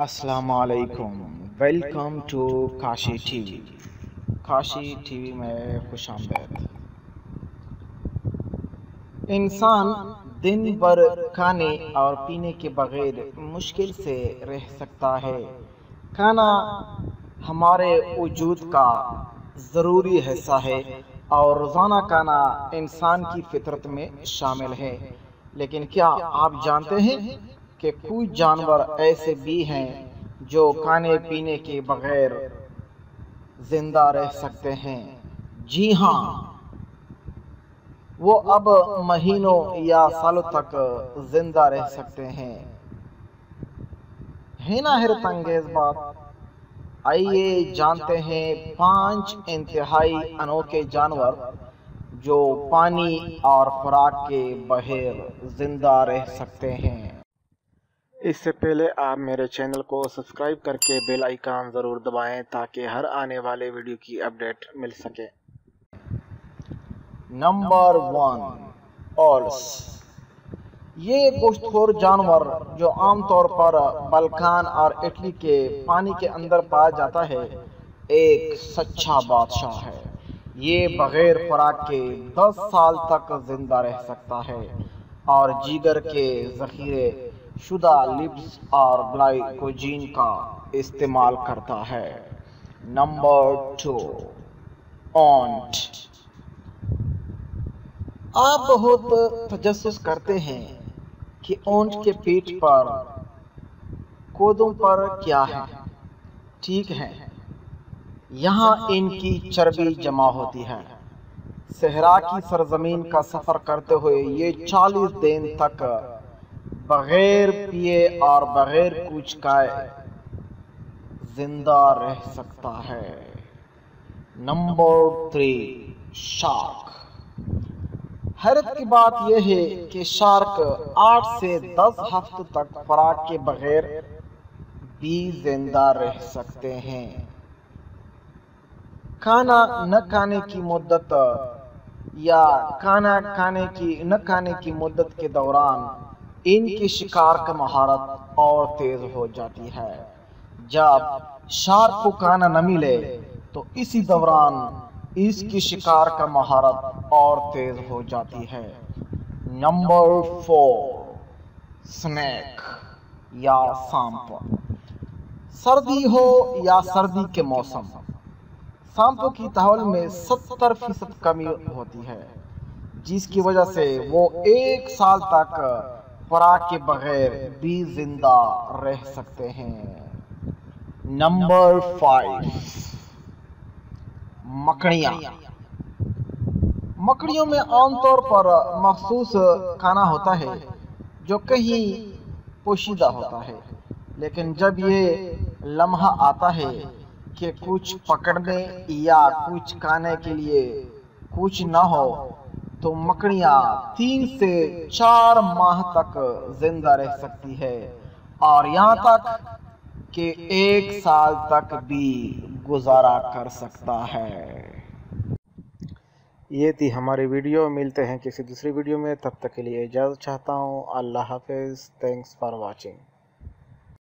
असलकुम welcome to Kashi TV Kashi TV में खुश आमदेद। इंसान दिन भर खाने और पीने के बगैर मुश्किल से रह सकता है। खाना हमारे वजूद का ज़रूरी हिस्सा है और रोज़ाना खाना इंसान की फितरत में शामिल है। लेकिन क्या आप जानते हैं कि कुछ जानवर ऐसे भी हैं जो खाने पीने के बगैर ज़िंदा रह सकते हैं। जी हाँ वो अब महीनों या सालों तक ज़िंदा रह सकते हैं। है ना हैरत अंगेज बात आइए जानते हैं पाँच इंतहाई अनोखे जानवर जो पानी और खुराक के बगैर ज़िंदा रह सकते हैं। इससे पहले आप मेरे चैनल को सब्सक्राइब करके बेल आइकन ज़रूर दबाएँ ताकि हर आने वाले वीडियो की अपडेट मिल सके। नंबर वन ऑल्स ये गोश्तखोर जानवर जो आमतौर पर बल्कान और इटली के पानी के अंदर पाया जाता है, एक सच्चा बादशाह है। ये बगैर खुराक के 10 साल तक ज़िंदा रह सकता है और जीगर के जखीरे शुदा लिप्स और ग्लाइकोजीन का इस्तेमाल करता है। नंबर टू ऑन्ट आप बहुत तजस करते हैं कि ओंट के पीठ पर कोदों पर क्या है। ठीक है। यहाँ इनकी चर्बी जमा होती है। सहरा की सरजमीन का सफ़र करते हुए ये 40 दिन तक बगैर पिए और बगैर कुछ खाए, ज़िंदा रह सकता है। Number three, shark. हैरत की बात यह है कि शार्क आठ से दस हफ़्ते तक खुराक के बगैर भी ज़िंदा रह सकते हैं। खाना न खाने की मुद्दत या खाना खाने की न खाने की मुद्दत के दौरान इनकी शिकार का महारत और तेज हो जाती है। जब शार्क को खाना न मिले तो इसी दौरान इसकी शिकार का महारत और तेज हो जाती है। नंबर फोर स्नैक या सांप। सर्दी हो या सर्दी के मौसम। सांपों की तहल में सत्तर फ़ीसद कमी होती है, जिसकी वजह से वो एक साल तक खुराक के बगैर भी ज़िंदा रह सकते हैं। नंबर फाइव मकड़िया। मकड़ियों में आमतौर पर मखसूस खाना होता है, जो कहीं पोशीदा होता है। लेकिन जब ये लम्हा आता है कि कुछ पकड़ने या कुछ खाने के लिए कुछ ना हो तो मकड़ियाँ तीन से चार माह तक ज़िंदा रह सकती है। और यहाँ तक कि एक साल तक भी गुजारा कर सकता है। ये थी हमारी वीडियो। मिलते हैं किसी दूसरी वीडियो में। तब तक के लिए इजाज़त चाहता हूँ। अल्लाह हाफिज़। Thanks for watching